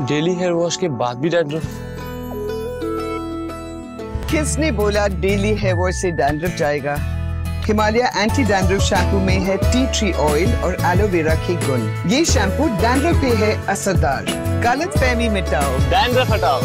Daily hair wash के बाद भी डैंड्रफ किसने बोला डेली हेयर वॉश से डैंड्रफ जाएगा? हिमालय एंटी डैंड्रफ शैम्पू में है टी ट्री ऑयल और एलोवेरा के गुण। ये शैम्पू डैंड्रफ पे है असरदार। गलत फहमी मिटाओ डैंड्रफ हटाओ।